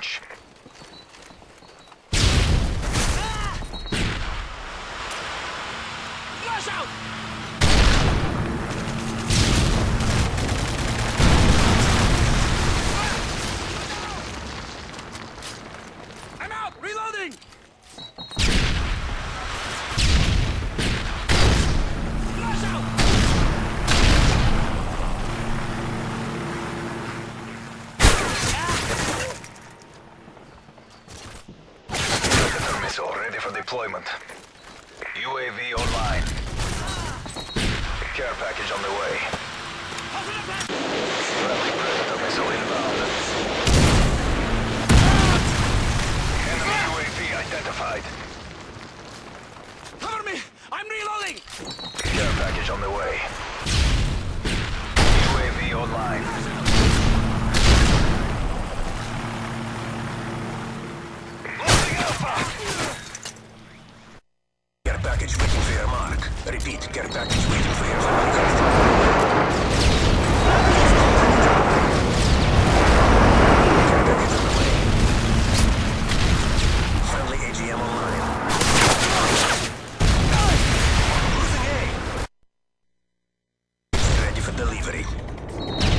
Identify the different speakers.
Speaker 1: launch. Ah!
Speaker 2: Flash out! I'm out! Reloading! Flash out!
Speaker 1: Predator missile ready for deployment. UAV online. Care package on the way. Friendly Predator missile inbound. Enemy UAV identified.
Speaker 2: Cover me! I'm reloading!
Speaker 1: Care package on the way. UAV online. Losing
Speaker 3: Repeat, care package waiting for mark. Care package for delivery.